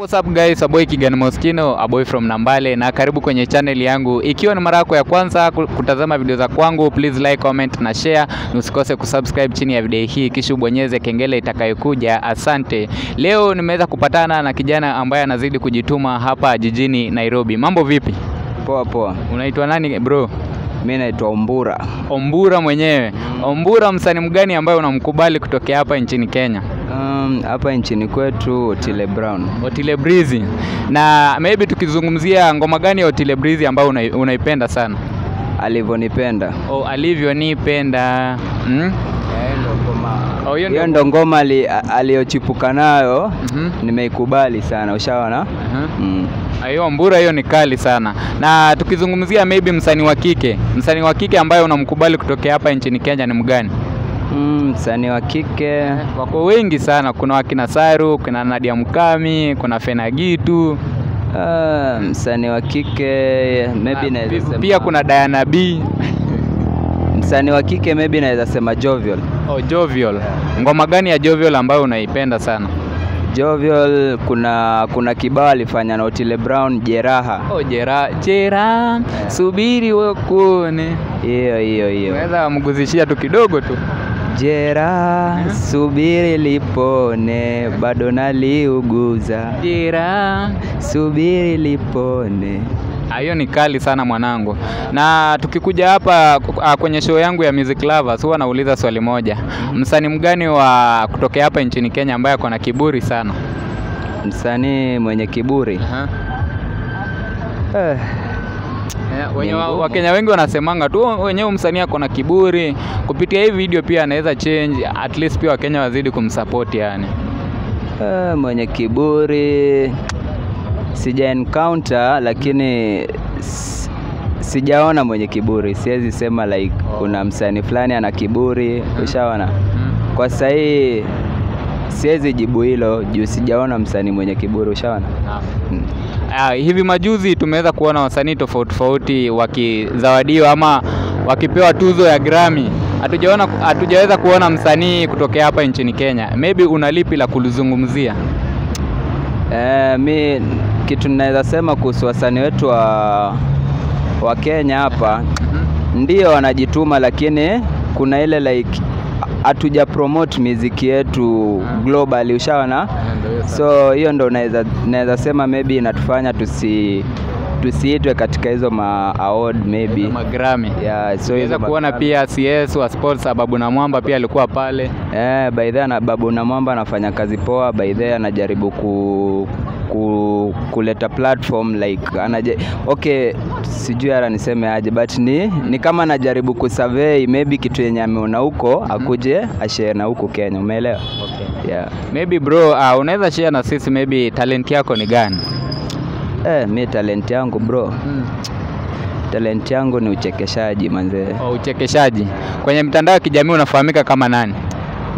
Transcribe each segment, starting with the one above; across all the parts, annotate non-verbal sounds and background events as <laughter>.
What's up guys, aboy Kigan Moschino, aboy from Nambale na karibu kwenye channel yangu. Ikiwa ni mara yako ya kwanza kutazama video za kwangu, please like, comment na share. Usikose kusubscribe chini ya video hii kisha ubonyeze kengele itakayokuja. Asante. Leo nimeweza kupatana na kijana ambaye anazidi kujituma hapa jijini Nairobi. Mambo vipi? Poa poa, Unaitwa nani bro? mi naitwa Ombura. Ombura mwenyewe. Ombura, msanii mgani ambaye unamkubali kutokea hapa nchini Kenya? Hapa nchini kwetu Otile Brown. Otile Breezy. Na maybe tukizungumzia ngoma gani ya Otile Breezy ambayo una, unaipenda sana? alivyonipenda Oh, alivyonipenda. Mm? Hiyo oh, ndio- ndo ngoma ali, aliyochipuka nayo -hmm. nimeikubali sana, ushaona hiyo mm. Hiyo mbura hiyo ni kali sana. Na tukizungumzia maybe msanii wa kike, msanii wa kike ambaye unamkubali kutokea hapa nchini Kenya ni mgani? Mm, msanii wa kike Wako wengi sana, kuna wakina Saru, kuna Nadia mkami kuna Fenagitu. ah, msanii wa kike maybe na, naweza sema pia kuna Diana B. msanii wa kike maybe naweza sema Jovial. Oh, Jovial. Yeah. Ngoma gani ya Jovial ambayo unaipenda sana? Jovial kuna kuna kibao alifanya na Otile Brown Jeraha. Oh, Jeraha. jera, Yeah. subiri wakuone. Hiyo hiyo hiyo. Unaweza mguzishia tu kidogo tu. Jeraha subiri lipone, bado naliuguza. Jera. Subiri lipone. Hiyo ni kali sana mwanangu. Na tukikuja hapa ah, kwenye show yangu ya Music Lovers huwa nauliza swali moja. Msanii mgani wa kutokea hapa nchini Kenya ambaye ako na kiburi sana? Msanii mwenye kiburi eh, Yeah, wenye. Wakenya wengi wanasemanga tu "Oh, wenyewe msanii ako na kiburi. Kupitia hii video pia anaweza change, at least pia Wakenya wazidi kumsupport yani. eh, mwenye kiburi sija encounter, lakini sijaona mwenye kiburi. Siwezi sema like kuna msanii fulani ana kiburi, ushaona. Kwa sahii siwezi jibu hilo juu sijaona msanii mwenye kiburi, ushaona. Mm. Ah, hivi majuzi tumeweza kuona wasanii tofauti tofauti wakizawadiwa ama wakipewa tuzo ya Grammy. Hatujaona hatujaweza kuona msanii kutokea hapa nchini Kenya. Maybe una lipi la kulizungumzia? Eh, mi kitu ninaweza sema kuhusu wasanii wetu wa, wa Kenya hapa, ndio wanajituma, lakini kuna ile like hatuja promote miziki yetu globally, ushaona. So hiyo ndo naweza naweza sema maybe inatufanya tusi tusiitwe katika hizo ma award maybe magrami yeah, so hizo kuona pia CS wa sports sababu na Mwamba pia alikuwa pale. Eh, yeah, by the way, na Babu na Mwamba anafanya kazi poa. By the way, anajaribu ku, ku, kuleta platform like anaje, okay, sijui ara niseme aje but ni, ni kama anajaribu kusurvey maybe kitu yenye ameona huko akuje ashare na huko Kenya, umeelewa? Okay. Yeah. Maybe bro, uh, unaweza share na sisi maybe talent yako ni gani? Eh, mi talent yangu bro, mm. talent yangu ni uchekeshaji manzee. Oh, uchekeshaji. Kwenye mitandao ya kijamii unafahamika kama nani?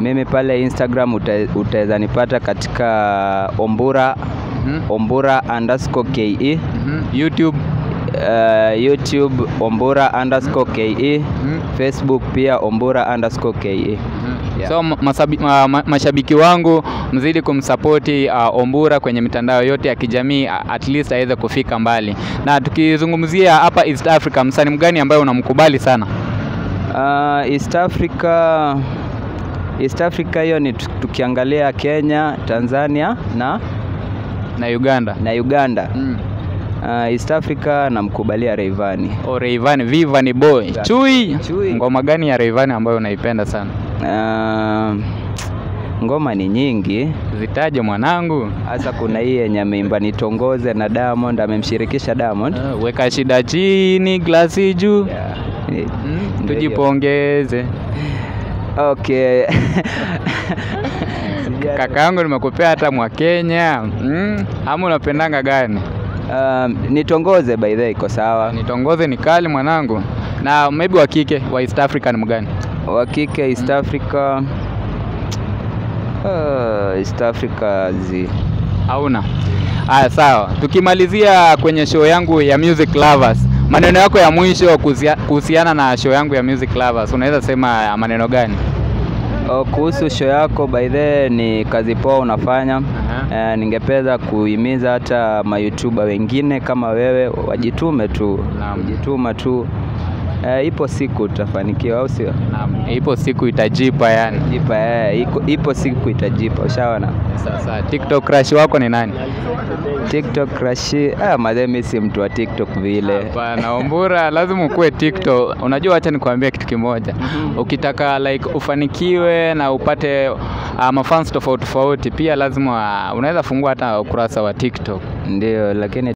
Mimi pale Instagram utaweza nipata katika Ombura Mhm. Ombura underscore ke Mhm. YouTube. uh, YouTube Ombura underscore ke Mhm. Facebook pia Ombura underscore ke Yeah. So masabi, ma, ma, mashabiki wangu mzidi kumsapoti uh, Ombura kwenye mitandao yote ya kijamii uh, at least aweze kufika mbali. Na tukizungumzia hapa East Africa, msanii mgani ambaye unamkubali sana? uh, East Africa East Africa hiyo ni tukiangalia Kenya, Tanzania na Na Uganda. na Uganda. Mm. Uh, East Africa namkubalia Rayvanny. Oh, Rayvanny, Vivani boy. Yeah. Chui. Chui. Ngoma gani ya Rayvanny ambayo unaipenda sana? Uh, ngoma ni nyingi Zitaje mwanangu. hasa kuna hii yenye ameimba nitongoze na Diamond, amemshirikisha Diamond. Uh, weka shida chini, glasi juu. Yeah. Mm, tujipongeze. Okay. <laughs> Kaka yangu nimekupea hata mwa Kenya. Mm, ama unapendanga gani? Um, nitongoze by the way iko sawa. Nitongoze ni kali mwanangu. Na maybe wa kike wa East Africa ni mgani? Wa kike East mm. Africa uh, East Africa zi Hauna. Haya, sawa. Tukimalizia kwenye show yangu ya Music Lovers, maneno yako ya mwisho kuhusiana na show yangu ya Music Lovers, unaweza sema maneno gani? Oh, kuhusu show yako by the ni kazi poa unafanya. uh -huh. E, ningependa kuhimiza hata mayoutuber wengine kama wewe wajitume tu, wajituma tu. Eh, ipo siku utafanikiwa, au sio? Naam, ipo siku itajipa yani. Jipa, eh, iko, ipo siku itajipa, ushaona. Sasa TikTok crush wako ni nani? TikTok crush, ah, madhe mimi si mtu wa TikTok vile. Hapana, Ombura lazima ukuwe TikTok. Unajua, acha nikwambie kitu kimoja. Ukitaka like ufanikiwe na upate uh, mafans tofauti tofauti, pia lazima uh, unaweza fungua hata ukurasa wa TikTok. Ndio, lakini